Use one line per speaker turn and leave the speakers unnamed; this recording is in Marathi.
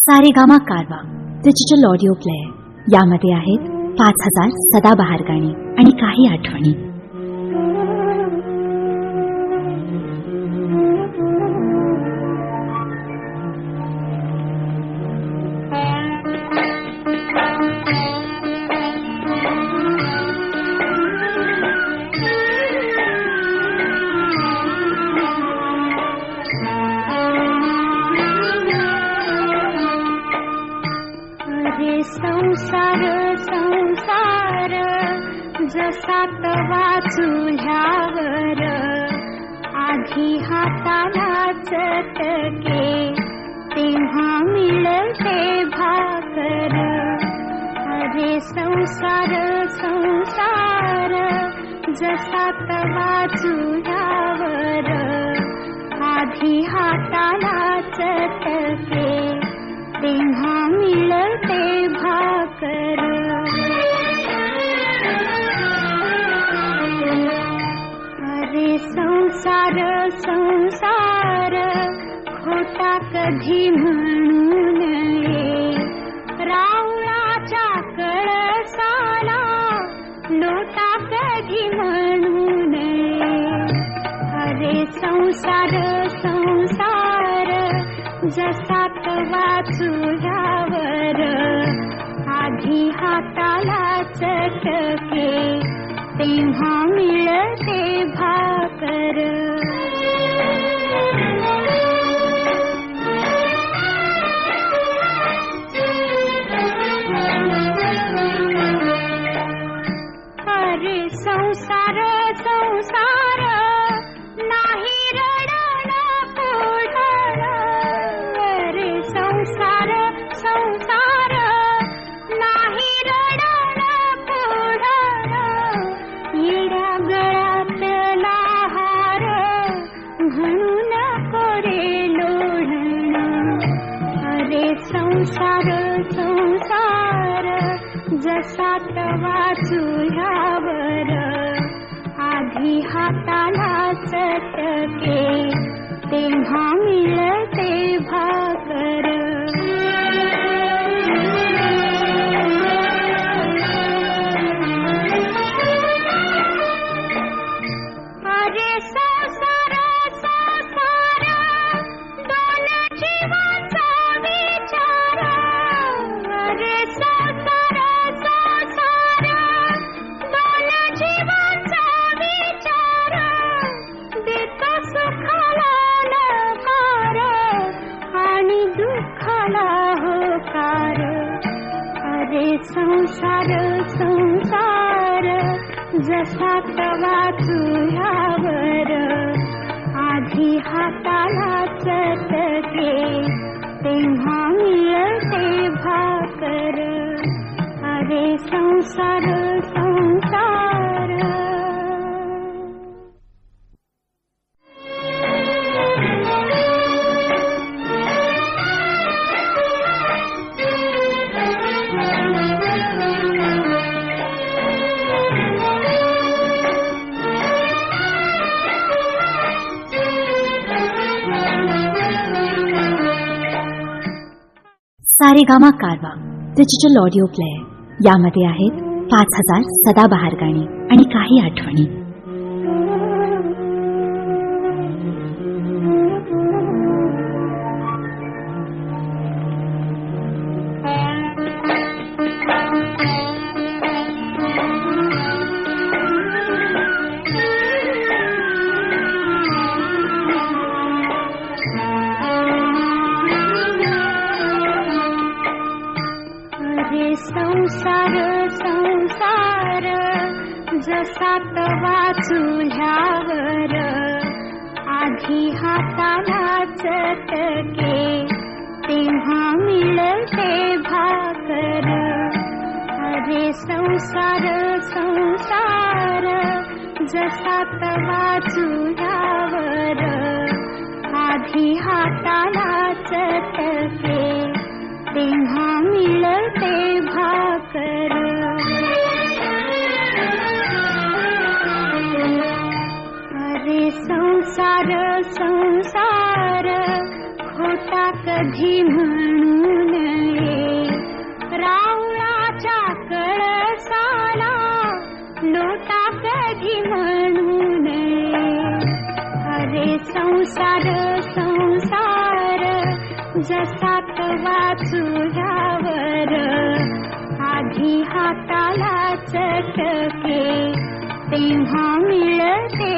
सारेगामा कारवा डिजिटल ऑडिओ प्लेअर यामध्ये आहेत पाच हजार सदाबहार गाणी आणि काही आठवणी.
संसार संसार जसा तवा चुल्यावर आधी हाताला चटके तेव्हा मिळते भाकर. अरे संसार संसार जसा तवा चुल्यावर आधी हाताला संसार संसार खोटा कधी म्हणून नये. रावळाच्या कळसाला लोटा कधी म्हणून नये. अरे संसार संसार जसा तवा चुल्यावर आधी हाताला चटके तेव्हा मिळते रे लोढण अरे संसार संसार जसा तवा चुल्यावर आधी हाताला चटके तेव्हा मिळ संसार संसार जसा तवा आधी हाताला चटके तेव्हा मिळते भाकर. अरे संसार संसार
सारेगामा कारवा डिजिटल ऑडिओ प्लेअर यामध्ये आहेत पाच हजार सदाबहार गाणी आणि काही आठवणी.
सातवा चुल्यावर आधी हातालाच चटके तेव्हा मिळते भाकर. अरे संसार संसार जसा तवा चुल्यावर आधी हातालाच चटके. संसार खोटा कधी म्हणून रावणाच्या कळसाला लोटा कधी म्हणून अरे संसार संसार जसा कवा चुरावर आधी हाताला चटके तेव्हा मिळते